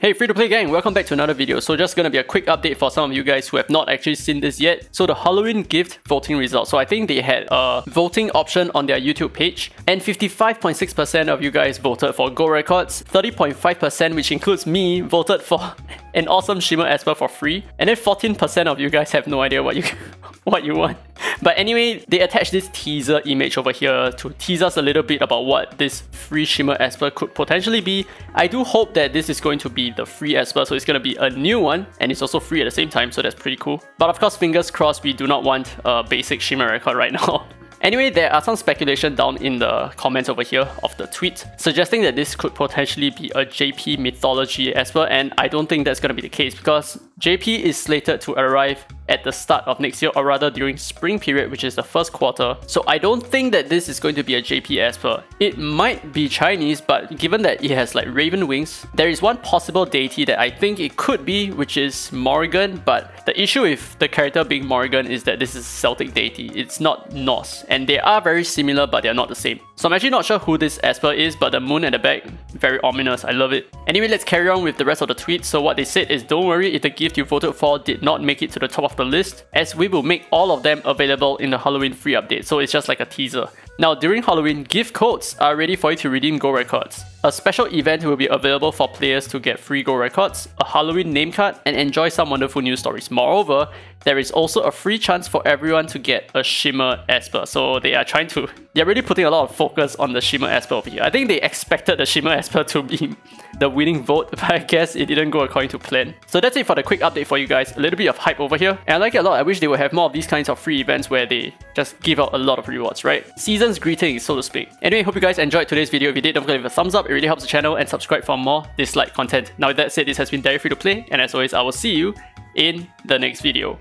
Hey free to play gang, welcome back to another video. So just gonna be a quick update for some of you guys who have not actually seen this yet. So the Halloween gift voting results. So I think they had a voting option on their YouTube page and 55.6% of you guys voted for Gold Records, 30.5% which includes me voted for an awesome Shimmer Esper for free, and then 14% of you guys have no idea what you what you want. But anyway, they attached this teaser image over here to tease us a little bit about what this free Shimmer Esper could potentially be. I do hope that this is going to be the free Esper, so it's going to be a new one, and it's also free at the same time, so that's pretty cool. But of course, fingers crossed, we do not want a basic Shimmer record right now. Anyway, there are some speculation down in the comments over here of the tweet suggesting that this could potentially be a JP mythology Esper and I don't think that's going to be the case because JP is slated to arrive at the start of next year or rather during spring period which is the first quarter. So I don't think that this is going to be a JP Esper. It might be Chinese but given that it has like raven wings, there is one possible deity that I think it could be which is Morrigan but the issue with the character being Morrigan is that this is Celtic deity. It's not Norse and they are very similar but they're not the same. So I'm actually not sure who this Esper is but the moon at the back, very ominous, I love it. Anyway, let's carry on with the rest of the tweet. So what they said is don't worry if the gift you voted for did not make it to the top of the list as we will make all of them available in the Halloween free update. So it's just like a teaser. Now during Halloween, gift codes are ready for you to redeem gold records. A special event will be available for players to get free gold records, a Halloween name card, and enjoy some wonderful news stories. Moreover, there is also a free chance for everyone to get a Shimmer Esper. So they are trying to, they're really putting a lot of focus on the Shimmer Esper over here. I think they expected the Shimmer Esper to be the winning vote, but I guess it didn't go according to plan. So that's it for the quick update for you guys. A little bit of hype over here. And I like it a lot. I wish they would have more of these kinds of free events where they just give out a lot of rewards, right? Season's greetings, so to speak. Anyway, hope you guys enjoyed today's video. If you did, don't forget to a thumbs up. It really helps the channel and subscribe for more Dislyte content. Now with that said, this has been Daddy Free to Play, and as always, I will see you in the next video.